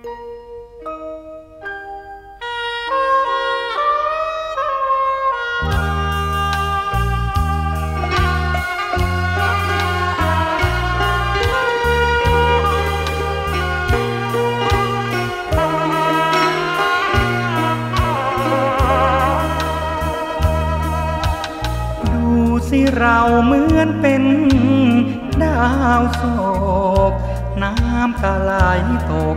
สิเราเหมือนเป็นดาวโศก น้ำตาไหลตก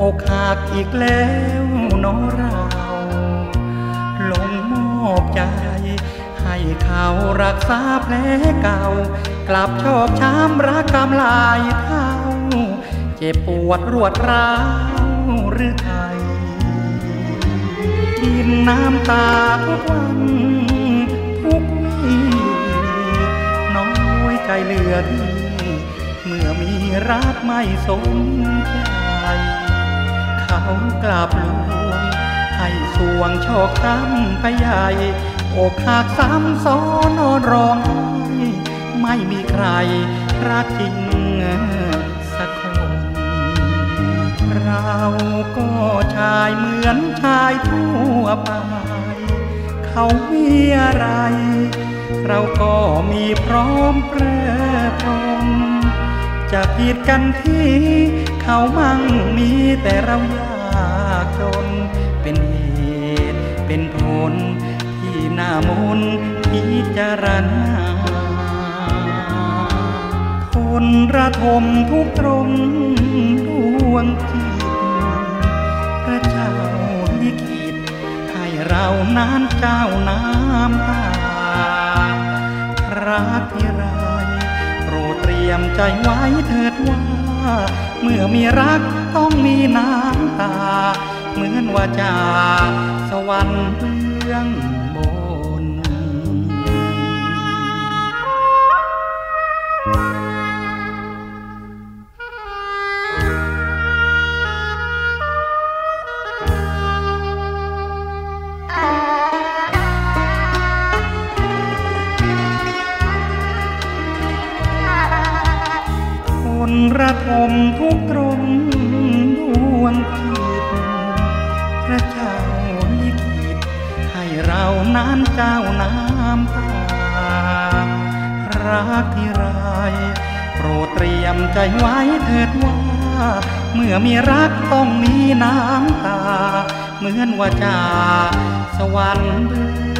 อกหักอีกแล้วน้องเราลงมอบใจ ให้เขารักษาแผลเก่า กลับชอกช้ำรักกำลายเท่า เจ็บปวดรวดร้าวหรือไทยกินน้ำตาทุกวันทุกวีน้อยใจเหลือดีเมื่อมีรักไม่สมใจ เขากลับลวง ให้สวงโชคช้ำไปใหญ่อกหักซ้ำซ้อนนอนร้องไห้ไม่มีใครรักจริงสักคน เราก็ชายเหมือนชายทั่วไป เขามีอะไร เราก็มีพร้อมแปรพรม จะผิดกันที่เขามั่งมีแต่เรายากจน เป็นเหตุเป็นผลที่หน้ามนพิจารณาคนระทมทุกตรงดวงจิตพระเจ้าลิขิตให้เรานั้นเจ้าน้ำตารักที่ ยมใจไว้เถิดว่า เมื่อมีรักต้องมีน้ำตา เหมือนว่าจาสวรรค์เรื่อง นระทมทุกตรงดวงจิตพระเจ้าลิขิตให้เรานั้นเจ้าน้ำตา รักที่ไรโปรดเตรียมใจไว้เถิดว่า เมื่อมีรักต้องมีน้ำตา เหมือนว่าจากสวรรค์เบื